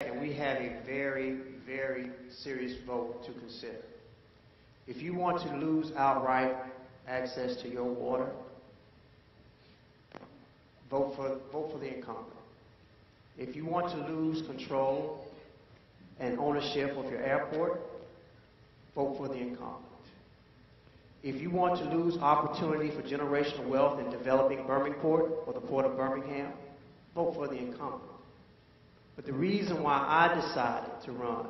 and we have a very, very serious vote to consider. If you want to lose outright access to your water, vote for, vote for the incumbent. If you want to lose control and ownership of your airport, vote for the incumbent. If you want to lose opportunity for generational wealth in developing Birmingport or the Port of Birmingham, vote for the incumbent. But the reason why I decided to run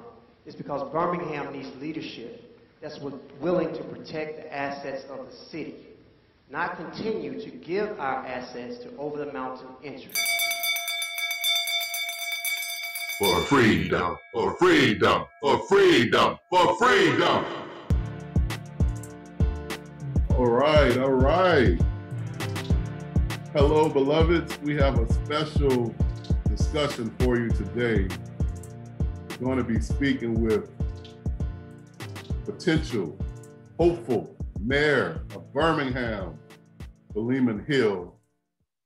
is because Birmingham needs leadership that's willing to protect the assets of the city, not continue to give our assets to over the mountain interests. For freedom, for freedom, for freedom, for freedom. All right, all right. Hello, beloveds. We have a special discussion for you today. Going to be speaking with potential, hopeful mayor of Birmingham, Philemon Hill.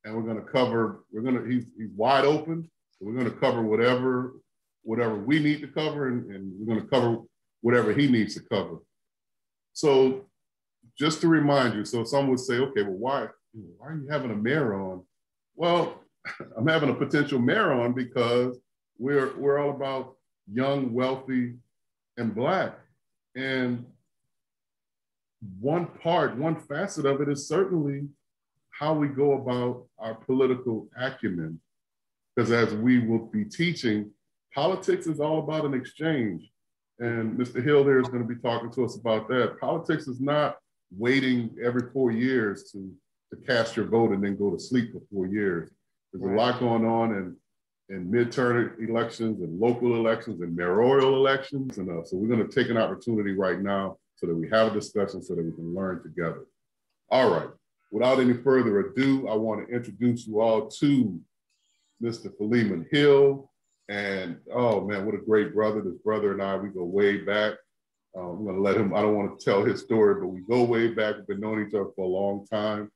And we're going to cover, we're going to, he's, he's wide open. So we're going to cover whatever, whatever we need to cover, and, and we're going to cover whatever he needs to cover. So just to remind you, so some would say, okay, well, why, why are you having a mayor on? Well, I'm having a potential mayor on because we're, we're all about young, wealthy, and Black. And one part, one facet of it is certainly how we go about our political acumen. Because as we will be teaching, politics is all about an exchange. And Mr. Hill there is going to be talking to us about that. Politics is not waiting every four years to, to cast your vote and then go to sleep for four years. There's right. a lot going on in in midterm elections and local elections and mayoral elections. And uh, so we're going to take an opportunity right now so that we have a discussion so that we can learn together. All right. Without any further ado, I want to introduce you all to Mr. Philemon Hill. And oh man, what a great brother. This brother and I, we go way back. Uh, I'm going to let him, I don't want to tell his story, but we go way back. We've been knowing each other for a long time.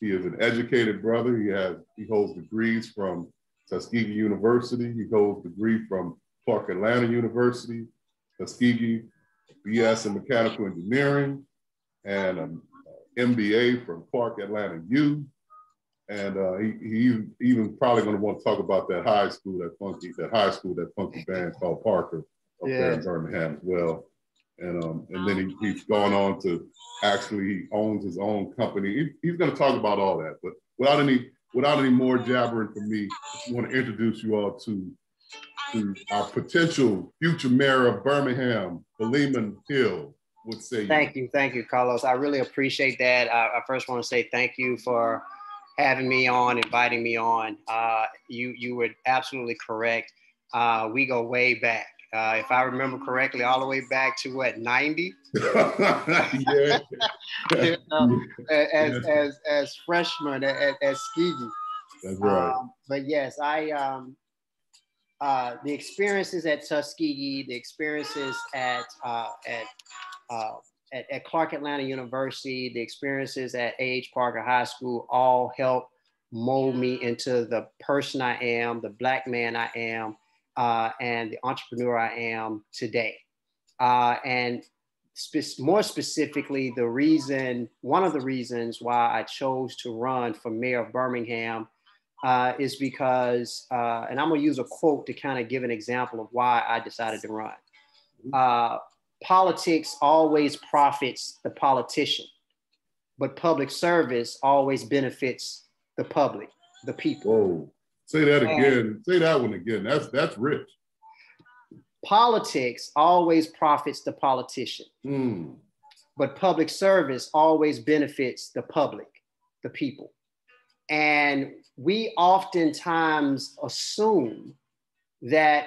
He is an educated brother. He has, he holds degrees from Tuskegee University. He holds degree from Clark Atlanta University, Tuskegee, BS in Mechanical Engineering, and an MBA from Clark Atlanta U. And uh, he, he even probably going to want to talk about that high school, that funky, that high school, that funky band called Parker up yeah. there in Birmingham as well. And um, and then he, he's gone on to actually he owns his own company. He, he's going to talk about all that, but without any without any more jabbering from me, I want to introduce you all to, to our potential future mayor of Birmingham, Philemon Hill. Would say thank you. you, thank you, Carlos. I really appreciate that. I, I, first want to say thank you for having me on, inviting me on. Uh, you you were absolutely correct. Uh, we go way back. Uh, if I remember correctly, all the way back to what 90? yeah. you know, as, as, as freshmen at, at, at That's right. Um, but yes, I um, uh, the experiences at Tuskegee, the experiences at uh, at, uh, at, at Clark Atlanta University, the experiences at A.H. Parker High School all helped mold me into the person I am, the black man I am, uh, and the entrepreneur I am today. Uh, and spe- more specifically, the reason, one of the reasons why I chose to run for mayor of Birmingham uh, is because, uh, and I'm gonna use a quote to kind of give an example of why I decided to run. Uh, politics always profits the politician, but public service always benefits the public, the people. Whoa. Say that again. Say that one again. That's that's rich. Politics always profits the politician, mm. but public service always benefits the public, the people. And we oftentimes assume that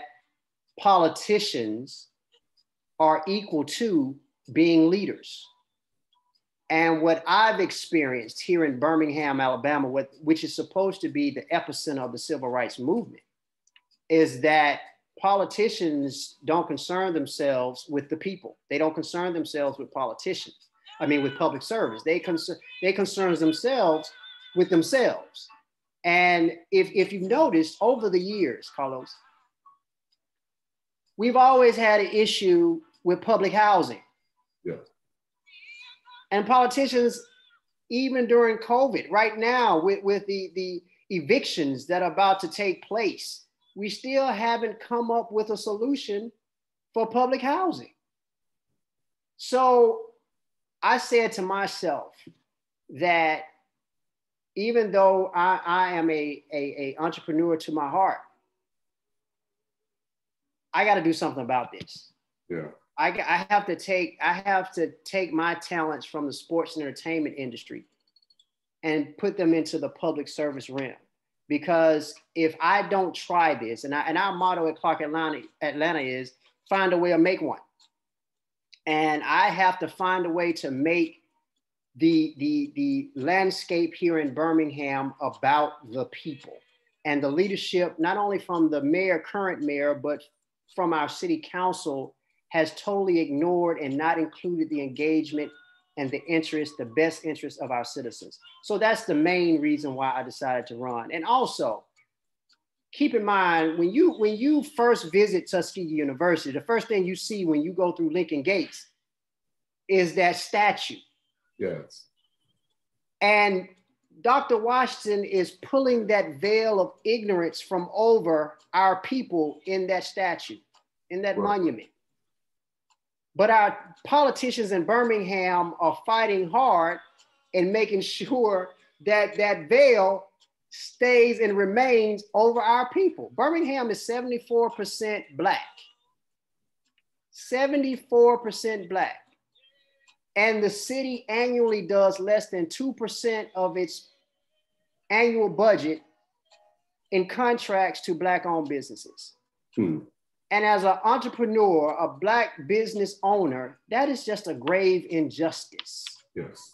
politicians are equal to being leaders. And what I've experienced here in Birmingham, Alabama, which is supposed to be the epicenter of the civil rights movement, is that politicians don't concern themselves with the people. They don't concern themselves with politicians. I mean, with public service. They concern they concern themselves with themselves. And if, if you've noticed over the years, Carlos, we've always had an issue with public housing. Yeah. And politicians, even during COVID, right now with, with the, the evictions that are about to take place, we still haven't come up with a solution for public housing. So I said to myself that even though I, I am a, a, a entrepreneur to my heart, I got to do something about this. Yeah. I, I have to take I have to take my talents from the sports and entertainment industry and put them into the public service realm. Because if I don't try this, and, I, and our motto at Clark Atlanta, Atlanta is find a way to make one. And I have to find a way to make the, the, the landscape here in Birmingham about the people and the leadership, not only from the mayor, current mayor, but from our city council has totally ignored and not included the engagement and the interest, the best interest of our citizens. So that's the main reason why I decided to run. And also, keep in mind when you when you first visit Tuskegee University, the first thing you see when you go through Lincoln Gates is that statue. Yes. And Dr. Washington is pulling that veil of ignorance from over our people in that statue, in that right. monument. But our politicians in Birmingham are fighting hard and making sure that that veil stays and remains over our people. Birmingham is 74% black. 74% black. And the city annually does less than 2% of its annual budget in contracts to black owned businesses. Hmm. And as an entrepreneur, a black business owner, that is just a grave injustice. Yes.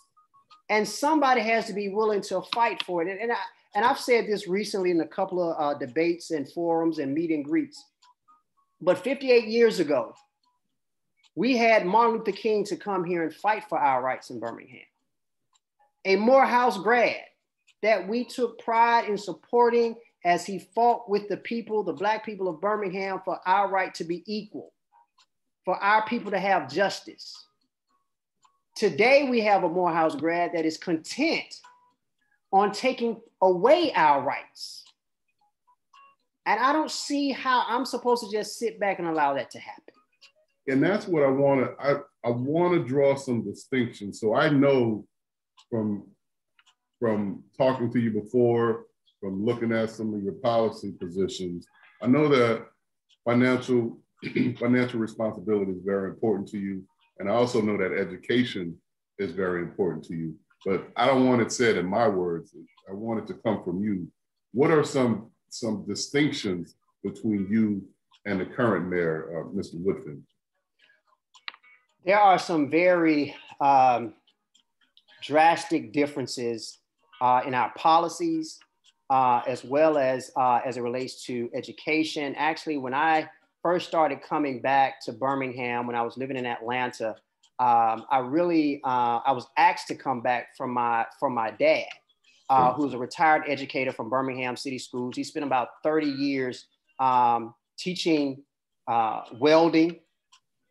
And somebody has to be willing to fight for it. And, and I and I've said this recently in a couple of uh, debates and forums and meet and greets. But 58 years ago, we had Martin Luther King to come here and fight for our rights in Birmingham. A Morehouse grad that we took pride in supporting as he fought with the people, the Black people of Birmingham, for our right to be equal, for our people to have justice. Today, we have a Morehouse grad that is content on taking away our rights. And I don't see how I'm supposed to just sit back and allow that to happen. And that's what I want to I, I want to draw some distinction. So I know from from talking to you before, from looking at some of your policy positions, I know that financial financial responsibility is very important to you. And I also know that education is very important to you but I don't want it said in my words. I want it to come from you. What are some some distinctions between you and the current mayor, uh, Mr. Woodfin? There are some very um, drastic differences uh, in our policies, uh, as well as uh, as it relates to education. Actually, when I first started coming back to Birmingham when I was living in Atlanta, um, I really uh, I was asked to come back from my from my dad, uh, who's a retired educator from Birmingham City Schools. He spent about 30 years um, teaching uh, welding.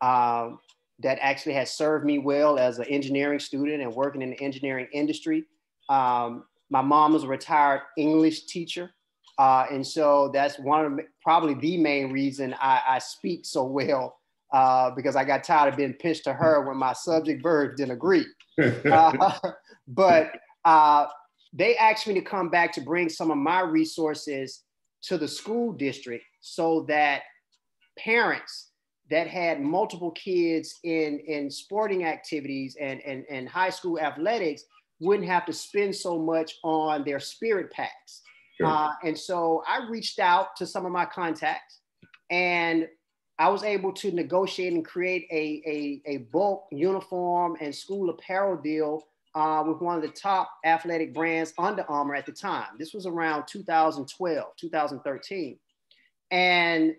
Um, that actually has served me well as an engineering student and working in the engineering industry. Um, my mom was a retired English teacher. Uh, and so that's one of probably the main reason I, I speak so well uh, because I got tired of being pitched to her when my subject verbs didn't agree. uh, but uh, they asked me to come back to bring some of my resources to the school district so that parents that had multiple kids in, in sporting activities and, and, and high school athletics wouldn't have to spend so much on their spirit packs. Sure. Uh, and so I reached out to some of my contacts and I was able to negotiate and create a, a, a bulk uniform and school apparel deal uh, with one of the top athletic brands, Under Armour, at the time. This was around 2012, 2013. And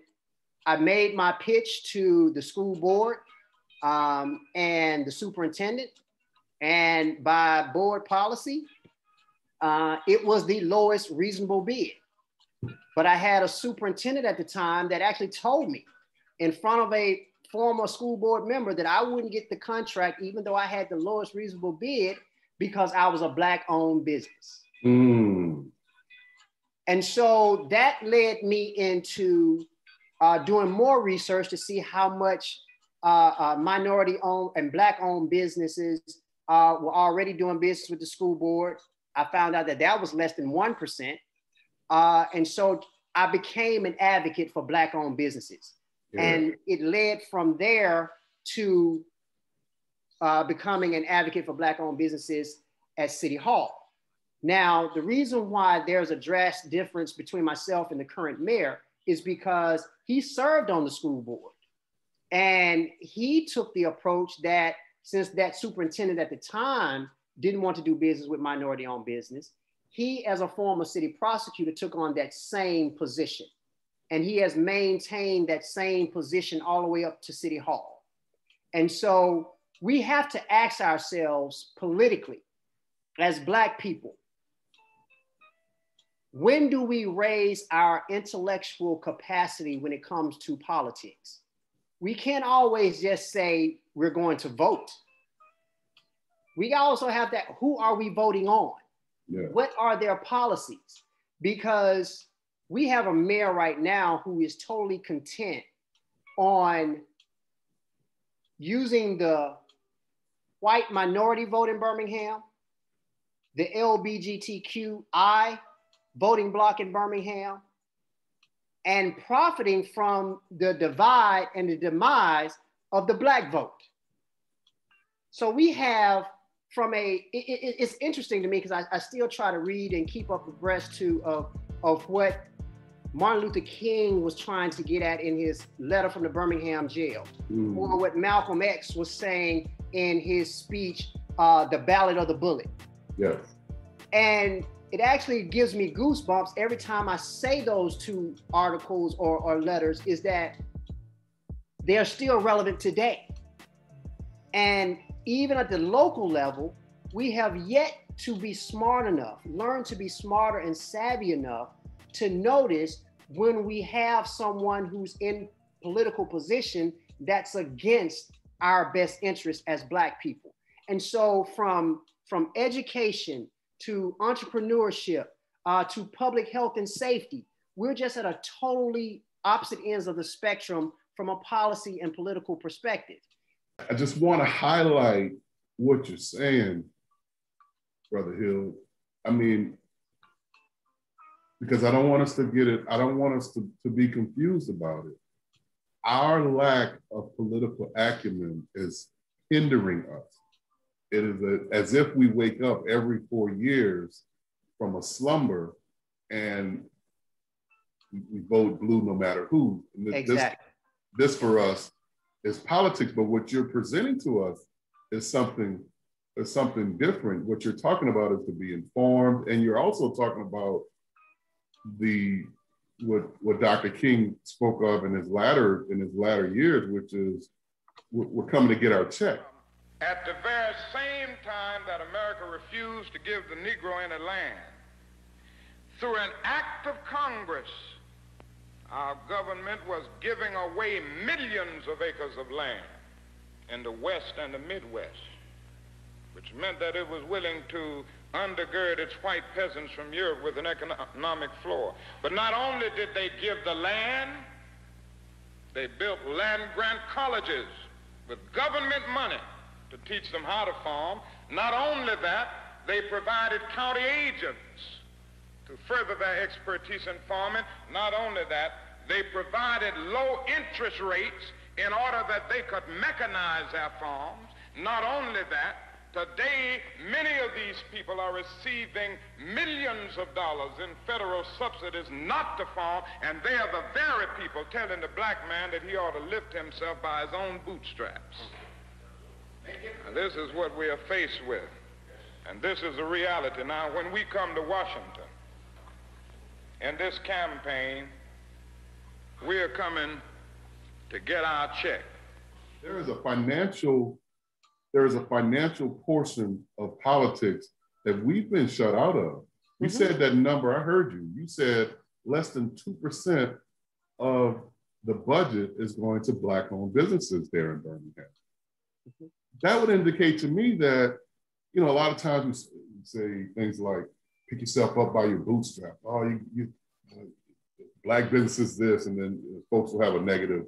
I made my pitch to the school board um, and the superintendent. And by board policy, uh, it was the lowest reasonable bid. But I had a superintendent at the time that actually told me in front of a former school board member that I wouldn't get the contract, even though I had the lowest reasonable bid, because I was a black owned business. Mm. And so that led me into uh, doing more research to see how much uh, uh, minority owned and black owned businesses uh, were already doing business with the school board. I found out that that was less than 1%. Uh, and so I became an advocate for black owned businesses. Yeah. And it led from there to uh, becoming an advocate for black owned businesses at City Hall. Now, the reason why there's a drastic difference between myself and the current mayor is because he served on the school board. And he took the approach that since that superintendent at the time didn't want to do business with minority owned business, he, as a former city prosecutor, took on that same position. And he has maintained that same position all the way up to City Hall. And so we have to ask ourselves politically, as Black people, when do we raise our intellectual capacity when it comes to politics? We can't always just say we're going to vote. We also have that who are we voting on? Yeah. What are their policies? Because we have a mayor right now who is totally content on using the white minority vote in Birmingham, the LBGTQI voting block in Birmingham and profiting from the divide and the demise of the black vote. So we have from a, it, it, it's interesting to me because I, I, still try to read and keep up abreast to of, of what Martin Luther King was trying to get at in his letter from the Birmingham jail, mm. or what Malcolm X was saying in his speech, uh, The Ballot or the Bullet. Yes. And it actually gives me goosebumps every time I say those two articles or, or letters is that they're still relevant today. And even at the local level, we have yet to be smart enough, learn to be smarter and savvy enough to notice when we have someone who's in political position that's against our best interest as black people. And so from from education to entrepreneurship, uh, to public health and safety. We're just at a totally opposite ends of the spectrum from a policy and political perspective. I just want to highlight what you're saying, Brother Hill. I mean, because I don't want us to get it, I don't want us to, to be confused about it. Our lack of political acumen is hindering us. It is a, as if we wake up every four years from a slumber and we, vote blue no matter who. This, exactly. This, this for us is politics, but what you're presenting to us is something is something different. What you're talking about is to be informed, and you're also talking about the what what Dr. King spoke of in his latter in his latter years, which is we're, we're coming to get our check. At the very same time that America refused to give the Negro any land, through an act of Congress, our government was giving away millions of acres of land in the West and the Midwest, which meant that it was willing to undergird its white peasants from Europe with an economic floor. But not only did they give the land, they built land grant colleges with government money to teach them how to farm. Not only that, they provided county agents to further their expertise in farming. Not only that, they provided low interest rates in order that they could mechanize their farms. Not only that, today many of these people are receiving millions of dollars in federal subsidies not to farm, and they are the very people telling the black man that he ought to lift himself by his own bootstraps. And this is what we are faced with. And this is the reality. Now, when we come to Washington in this campaign, we are coming to get our check. There is a financial, there is a financial portion of politics that we've been shut out of. You mm-hmm. said that number, I heard you. You said less than 2% of the budget is going to black owned businesses there in Birmingham. Mm-hmm. That would indicate to me that, you know, a lot of times we say things like, pick yourself up by your bootstrap. Oh, you, you black businesses this, and then folks will have a negative,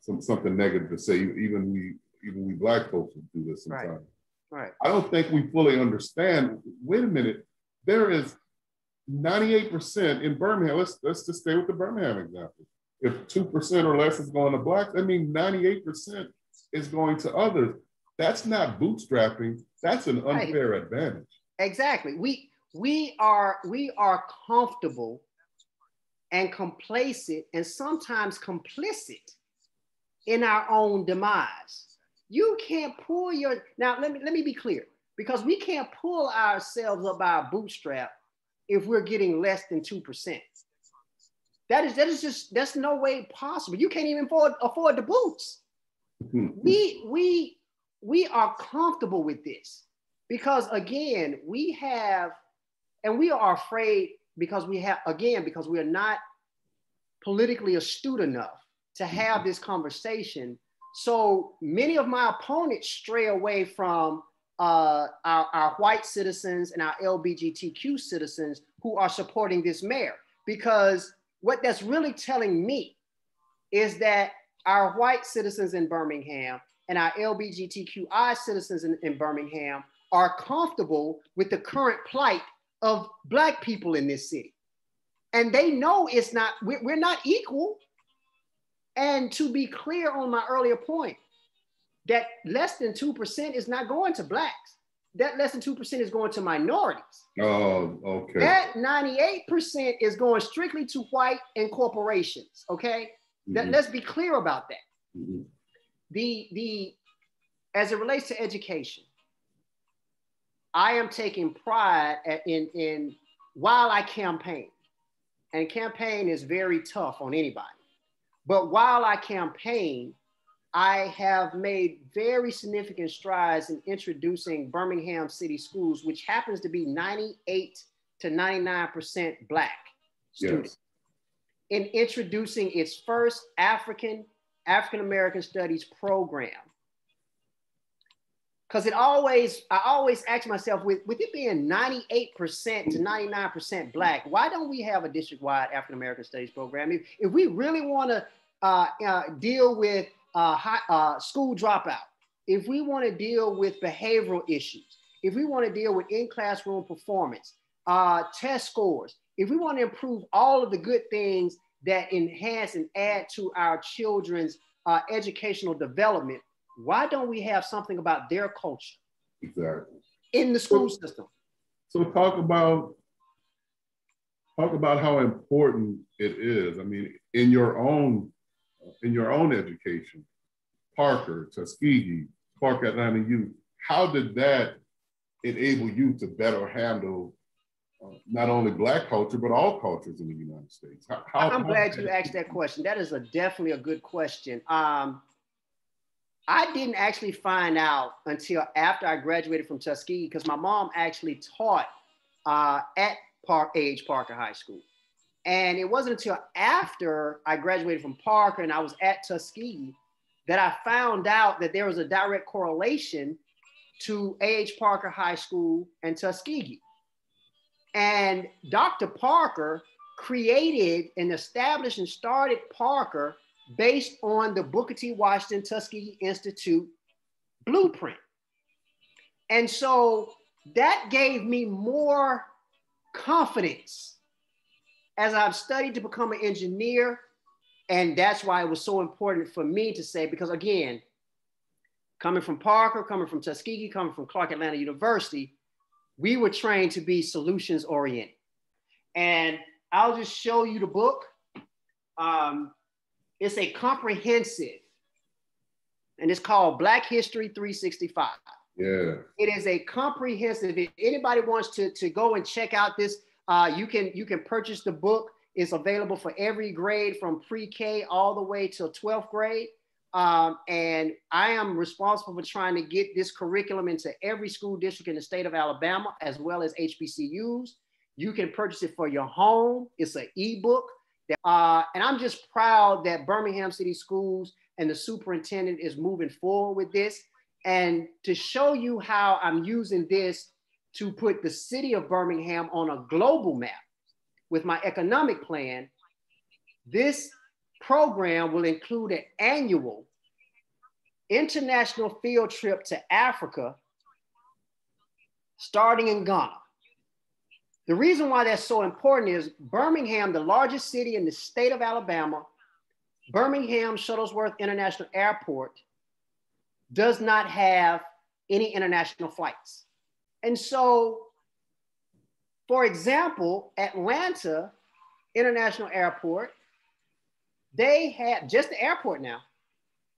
some something negative to say. Even we, even we black folks will do this sometimes. Right. right. I don't think we fully understand. Wait a minute, there is 98% in Birmingham. Let's let's just stay with the Birmingham example. If 2% or less is going to blacks, I mean 98% is going to others. That's not bootstrapping. That's an unfair right. advantage. Exactly. We we are we are comfortable and complacent and sometimes complicit in our own demise. You can't pull your now let me let me be clear because we can't pull ourselves up by our bootstrap if we're getting less than 2%. That is that is just that's no way possible. You can't even afford afford the boots. Hmm. we we we are comfortable with this because again, we have and we are afraid because we have, again, because we are not politically astute enough to have this conversation. So many of my opponents stray away from uh, our, our white citizens and our LBGTQ citizens who are supporting this mayor. Because what that's really telling me is that our white citizens in Birmingham and our LBGTQI citizens in, in Birmingham are comfortable with the current plight of Black people in this city. And they know it's not, we're not equal. And to be clear on my earlier point, that less than 2% is not going to Blacks. That less than 2% is going to minorities. Oh, okay. That 98% is going strictly to white and corporations. Okay. Mm-hmm. That, let's be clear about that. Mm-hmm. The, the, as it relates to education, I am taking pride in, in while I campaign, and campaign is very tough on anybody. But while I campaign, I have made very significant strides in introducing Birmingham City Schools, which happens to be 98 to 99% Black students, yes. in introducing its first African, African American Studies program. Because it always i always ask myself with, with it being 98% to 99% black why don't we have a district-wide african american studies program? If, if we really want to uh, uh, deal with uh, high, uh, school dropout if we want to deal with behavioral issues if we want to deal with in-classroom performance uh, test scores if we want to improve all of the good things that enhance and add to our children's uh, educational development why don't we have something about their culture? Exactly. In the school so, system. So talk about talk about how important it is. I mean, in your own in your own education, Parker, Tuskegee, Clark Atlanta U, how did that enable you to better handle uh, not only Black culture, but all cultures in the United States? How, how, I'm glad you asked that question. That is a definitely a good question. Um, I didn't actually find out until after I graduated from Tuskegee because my mom actually taught uh, at Park A.H. Parker High School. And it wasn't until after I graduated from Parker and I was at Tuskegee that I found out that there was a direct correlation to A.H. Parker High School and Tuskegee. And Dr. Parker created and established and started Parker based on the Booker T. Washington Tuskegee Institute blueprint. And so that gave me more confidence as I've studied to become an engineer. And that's why it was so important for me to say, because again, coming from Parker, coming from Tuskegee, coming from Clark Atlanta University, we were trained to be solutions oriented. And I'll just show you the book. Um, it's a comprehensive, and it's called Black History 365. Yeah. It is a comprehensive. If anybody wants to, to go and check out this, uh, you can you can purchase the book. It's available for every grade from pre-K all the way till 12th grade. Um, and I am responsible for trying to get this curriculum into every school district in the state of Alabama, as well as HBCUs. You can purchase it for your home. It's an ebook. Uh, and I'm just proud that Birmingham City Schools and the superintendent is moving forward with this. And to show you how I'm using this to put the city of Birmingham on a global map with my economic plan, this program will include an annual international field trip to Africa starting in Ghana. The reason why that's so important is Birmingham, the largest city in the state of Alabama, Birmingham Shuttlesworth International Airport does not have any international flights. And so, for example, Atlanta International Airport, they have just the airport now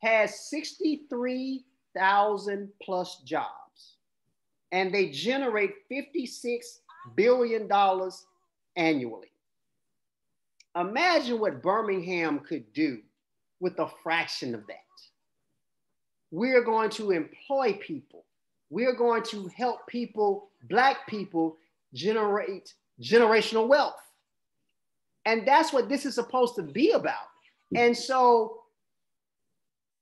has 63,000 plus jobs and they generate 56 billion dollars annually. Imagine what Birmingham could do with a fraction of that. We're going to employ people. We're going to help people, Black people, generate generational wealth. And that's what this is supposed to be about. And so,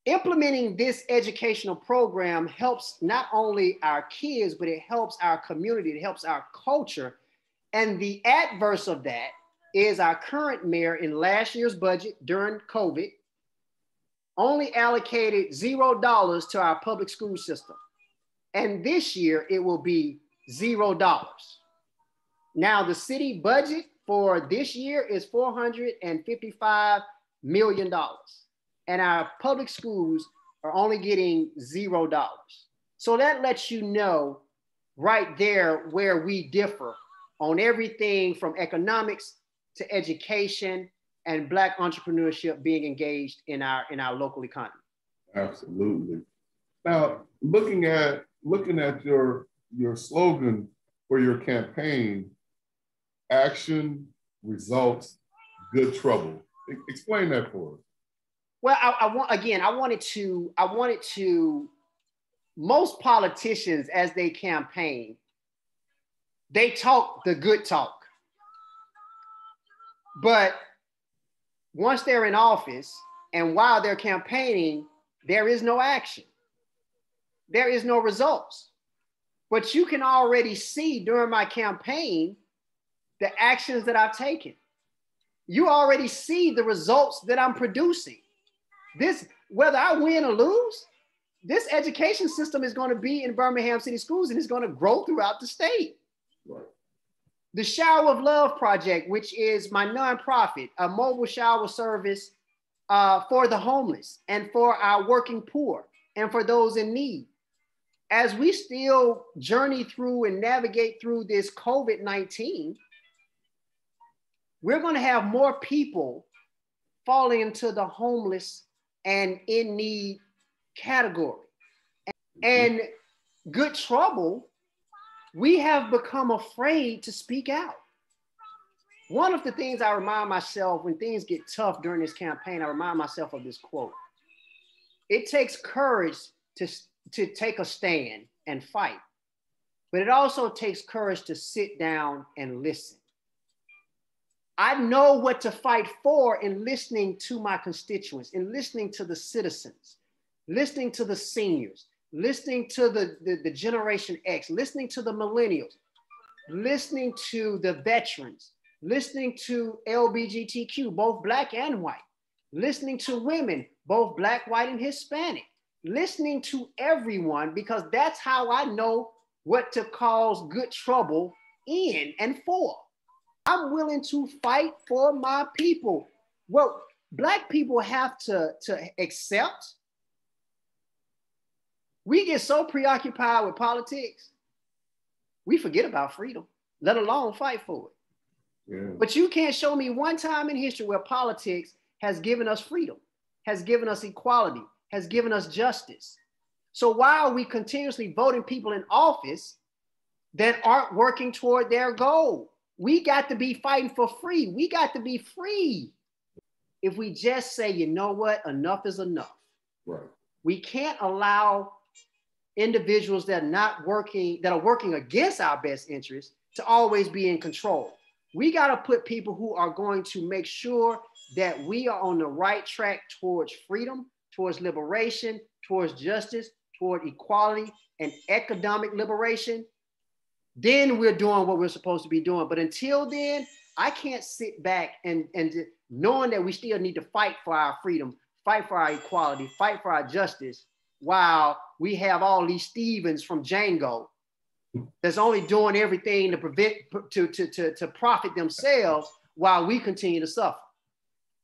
implementing this educational program helps not only our kids, but it helps our community, it helps our culture. And the adverse of that is our current mayor in last year's budget during COVID only allocated zero dollars to our public school system. And this year it will be zero dollars. Now, the city budget for this year is $455 million. dollars, And our public schools are only getting zero dollars. So that lets you know right there where we differ on everything from economics to education and black entrepreneurship being engaged in our in our local economy. Absolutely. Now, looking at looking at your your slogan for your campaign, action, results, good trouble. Explain that for us. Well, I, I want again, I wanted to, I wanted to, most politicians as they campaign, they talk the good talk. But once they're in office and while they're campaigning, there is no action. There is no results. But you can already see during my campaign the actions that I've taken. You already see the results that I'm producing. This, whether I win or lose, this education system is going to be in Birmingham City Schools and it's going to grow throughout the state. The Shower of Love Project, which is my nonprofit, a mobile shower service uh, for the homeless and for our working poor and for those in need. As we still journey through and navigate through this COVID 19, we're going to have more people falling into the homeless and in need category. And good trouble we have become afraid to speak out. One of the things I remind myself when things get tough during this campaign, I remind myself of this quote. It takes courage to, to take a stand and fight, but it also takes courage to sit down and listen. I know what to fight for in listening to my constituents, in listening to the citizens, listening to the seniors, listening to the, the, the Generation X, listening to the millennials, listening to the veterans, listening to LBGTQ, both black and white, listening to women, both black, white, and Hispanic, listening to everyone because that's how I know what to cause good trouble in and for. I'm willing to fight for my people. Well, black people have to, to accept we get so preoccupied with politics, we forget about freedom, let alone fight for it. Yeah. But you can't show me one time in history where politics has given us freedom, has given us equality, has given us justice. So why are we continuously voting people in office that aren't working toward their goal? We got to be fighting for free. We got to be free. If we just say, you know what, enough is enough. Right. We can't allow individuals that are not working, that are working against our best interests to always be in control. We got to put people who are going to make sure that we are on the right track towards freedom, towards liberation, towards justice, toward equality and economic liberation. Then we're doing what we're supposed to be doing. But until then, I can't sit back and, and knowing that we still need to fight for our freedom, fight for our equality, fight for our justice, while we have all these Stevens from Django that's only doing everything to prevent to, to, to, to profit themselves while we continue to suffer.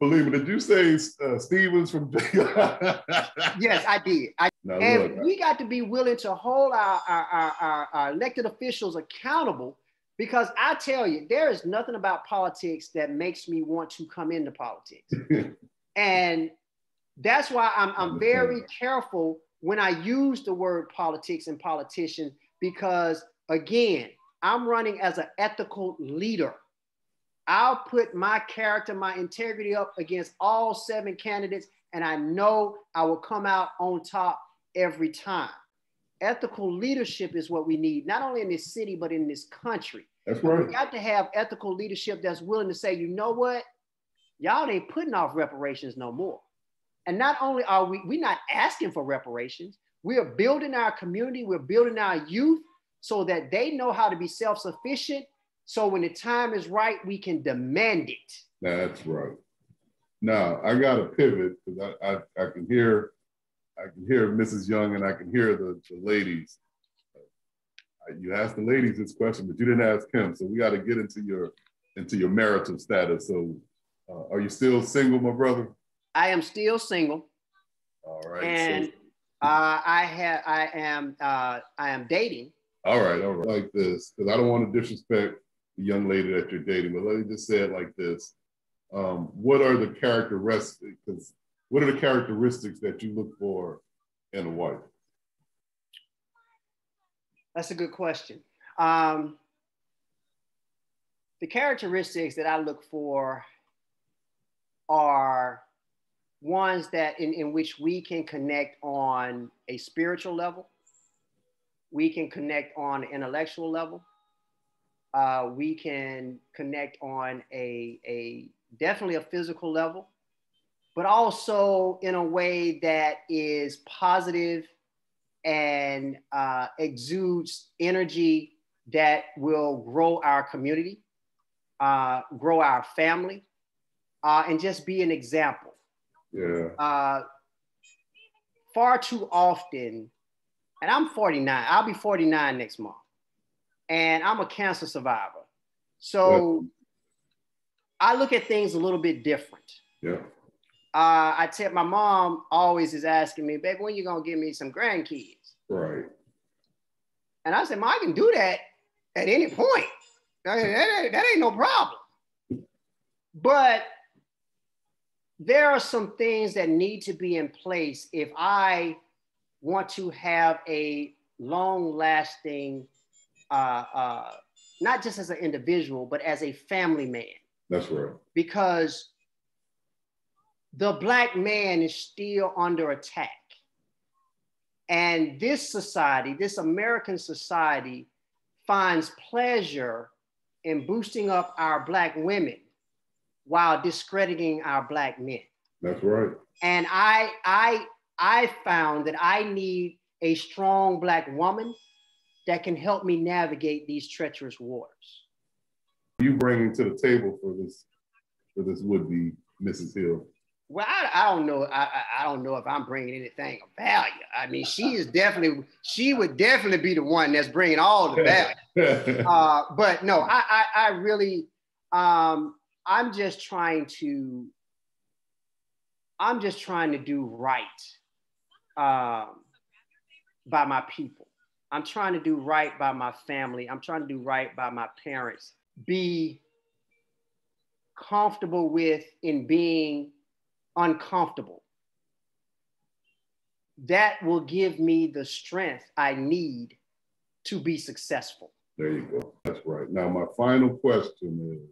Believe me, did you say uh, Stevens from Django? yes, I did. I, no, and look, we got to be willing to hold our, our, our, our elected officials accountable because I tell you, there is nothing about politics that makes me want to come into politics. and that's why I'm, I'm very careful when I use the word politics and politician, because again, I'm running as an ethical leader. I'll put my character, my integrity up against all seven candidates, and I know I will come out on top every time. Ethical leadership is what we need, not only in this city, but in this country. That's right. We got to have ethical leadership that's willing to say, you know what? Y'all ain't putting off reparations no more. And not only are we, we're not asking for reparations, we are building our community, we're building our youth so that they know how to be self sufficient. So when the time is right, we can demand it. That's right. Now I got to pivot because I, I, I, can hear I can hear Mrs. Young and I can hear the, the ladies. You asked the ladies this question, but you didn't ask him. So we got to get into your into your marital status. So uh, are you still single, my brother? I am still single. All right. And so, uh, I have I am uh, I am dating. All right, all right. Like this, because I don't want to disrespect the young lady that you're dating, but let me just say it like this. Um, what are the characteristics? Because what are the characteristics that you look for in a wife? That's a good question. Um, the characteristics that I look for are ones that in, in which we can connect on a spiritual level, we can connect on an intellectual level, uh, we can connect on a, a definitely a physical level, but also in a way that is positive and uh, exudes energy that will grow our community, uh, grow our family, uh, and just be an example. Yeah. Uh, far too often, and I'm 49. I'll be 49 next month, and I'm a cancer survivor. So I look at things a little bit different. Yeah. Uh, I tell my mom always is asking me, baby, when you gonna give me some grandkids? Right. And I said, Mom, I can do that at any point. That, that, that ain't no problem. But there are some things that need to be in place if I want to have a long lasting, uh, uh, not just as an individual, but as a family man. That's right. Because the Black man is still under attack. And this society, this American society, finds pleasure in boosting up our Black women while discrediting our black men. That's right. And I I I found that I need a strong black woman that can help me navigate these treacherous waters. You bringing to the table for this for this would be Mrs. Hill? Well, I, I don't know. I, I don't know if I'm bringing anything of value. I mean, she is definitely. She would definitely be the one that's bringing all the value. uh, but no, I, I, I really, um, I'm just trying to, I'm just trying to do right um, by my people. I'm trying to do right by my family. I'm trying to do right by my parents. Be comfortable with in being uncomfortable. That will give me the strength I need to be successful. There you go. That's right. Now, my final question is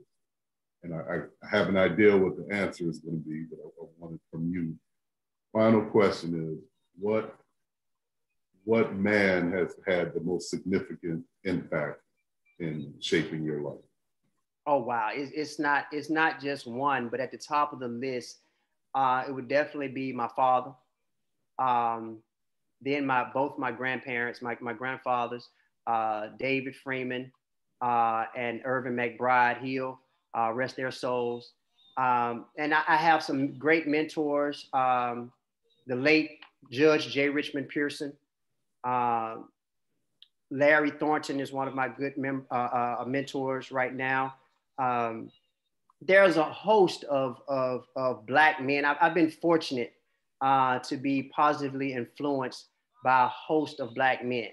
and I, I, have an idea what the answer is going to be, but I, I want it from you. Final question is what what man has had the most significant impact in shaping your life? Oh wow, it's, it's not it's not just one, but at the top of the list, uh, it would definitely be my father. Um, then my both my grandparents, my my grandfathers, uh, David Freeman uh, and Irvin McBride Hill, uh, rest their souls. Um, and I, I, have some great mentors. Um, the late Judge J. Richmond Pearson. Uh, Larry Thornton is one of my good mem- uh, mentors right now. Um, there's a host of, of, of Black men. I've, I've been fortunate uh, to be positively influenced by a host of Black men.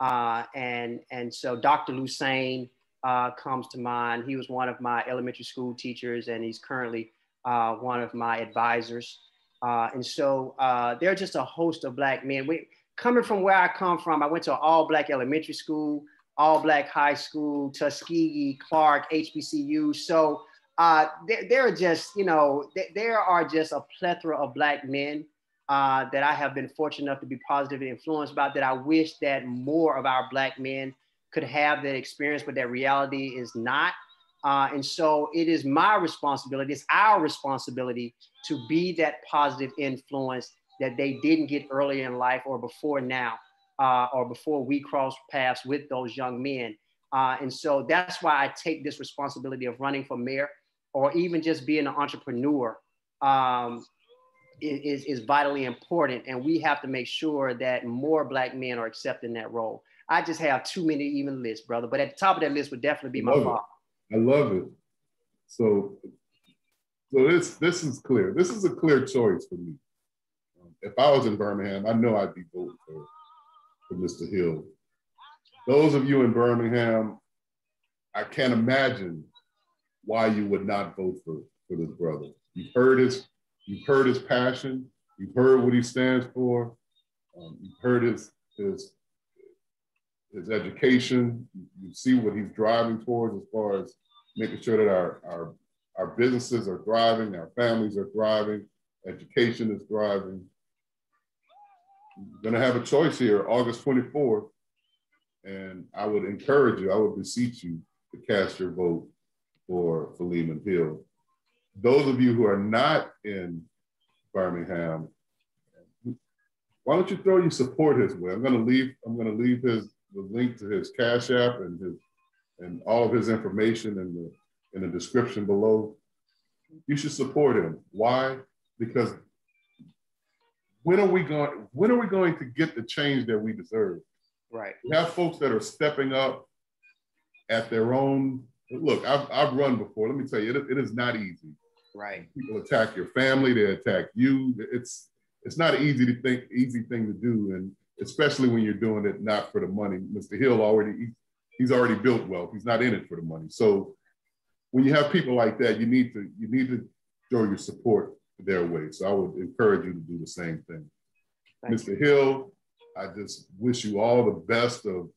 Uh, and, and so Dr. Lusain, uh, comes to mind. He was one of my elementary school teachers, and he's currently uh, one of my advisors. Uh, and so uh, there are just a host of Black men. We, coming from where I come from, I went to all Black elementary school, all Black high school, Tuskegee, Clark, HBCU. So uh, there, there, are just, you know, th- there are just a plethora of Black men uh, that I have been fortunate enough to be positively influenced by that I wish that more of our Black men could have that experience, but that reality is not. Uh, and so it is my responsibility, it's our responsibility to be that positive influence that they didn't get earlier in life or before now, uh, or before we cross paths with those young men. Uh, and so that's why I take this responsibility of running for mayor or even just being an entrepreneur um, is, is vitally important. And we have to make sure that more Black men are accepting that role. I just have too many even lists, brother. But at the top of that list would definitely be my father. I love it. So, so this this is clear. This is a clear choice for me. Um, if I was in Birmingham, I know I'd be voting for, for Mr. Hill. Those of you in Birmingham, I can't imagine why you would not vote for, for this brother. You've heard his, you've heard his passion, you've heard what he stands for, um, you've heard his, his his education. You see what he's driving towards as far as making sure that our, our, our businesses are thriving, our families are thriving, education is thriving. You're gonna have a choice here, August 24th, and I would encourage you, I would beseech you to cast your vote for Philemon Hill. Those of you who are not in Birmingham, why don't you throw your support his way? I'm gonna leave, I'm gonna leave his the link to his Cash App and his and all of his information in the in the description below. You should support him. Why? Because when are we going when are we going to get the change that we deserve? Right. We have folks that are stepping up at their own look, I've, I've run before. Let me tell you, it, it is not easy. Right. People attack your family, they attack you. It's it's not an easy to think, easy thing to do. And especially when you're doing it not for the money. Mr. Hill already, he's already built wealth. He's not in it for the money. So when you have people like that, you need to, you need to show your support their way. So I would encourage you to do the same thing. Thank Mr. You. Hill, I just wish you all the best of,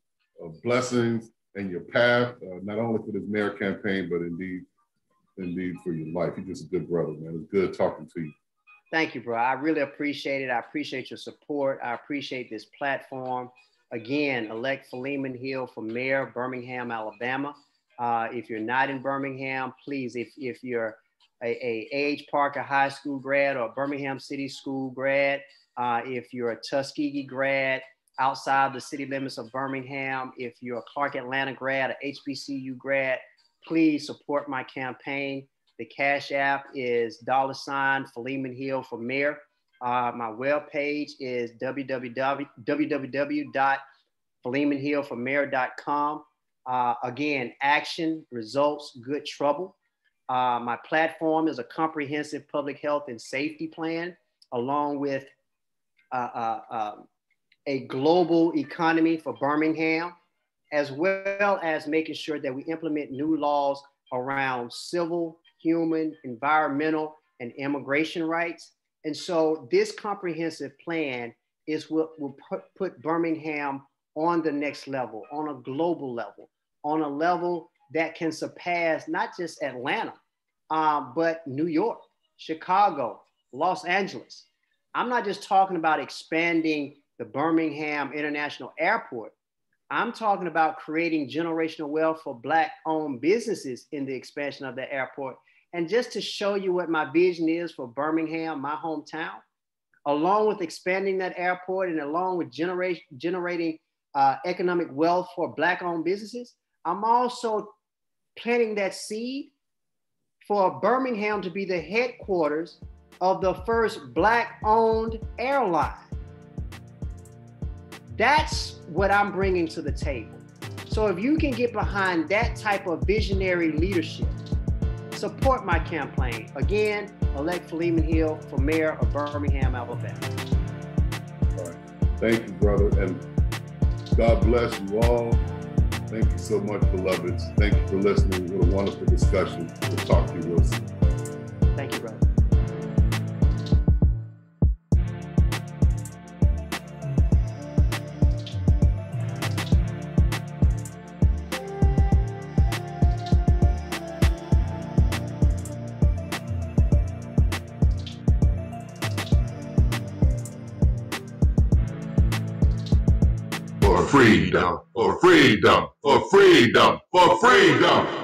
of blessings and your path, uh, not only for this mayor campaign, but indeed, indeed for your life. You're just a good brother, man. It's good talking to you. Thank you, bro. I really appreciate it. I appreciate your support. I appreciate this platform. Again, elect Philemon Hill for mayor, of Birmingham, Alabama. Uh, if you're not in Birmingham, please, if, if you're a, a A.H. Parker High School grad or Birmingham City School grad, uh, if you're a Tuskegee grad outside the city limits of Birmingham, if you're a Clark Atlanta grad, a HBCU grad, please support my campaign. The Cash App is dollar sign Philemon Hill for mayor. Uh, my web page is www.philemonhillformayor.com. Uh, again, action, results, good trouble. Uh, my platform is a comprehensive public health and safety plan, along with uh, uh, um, a global economy for Birmingham, as well as making sure that we implement new laws around civil human, environmental, and immigration rights. And so this comprehensive plan is what will put, put Birmingham on the next level, on a global level, on a level that can surpass not just Atlanta, um, but New York, Chicago, Los Angeles. I'm not just talking about expanding the Birmingham International Airport. I'm talking about creating generational wealth for Black owned businesses in the expansion of the airport. And just to show you what my vision is for Birmingham, my hometown, along with expanding that airport and along with generating uh, economic wealth for Black owned businesses, I'm also planting that seed for Birmingham to be the headquarters of the first Black owned airline. That's what I'm bringing to the table. So if you can get behind that type of visionary leadership, support my campaign. Again, elect Philemon Hill for mayor of Birmingham, Alabama. All right. Thank you, brother. And God bless you all. Thank you so much, beloveds. Thank you for listening. What a wonderful discussion. We'll talk to you real soon. Thank you, brother. Freedom, for freedom, for freedom.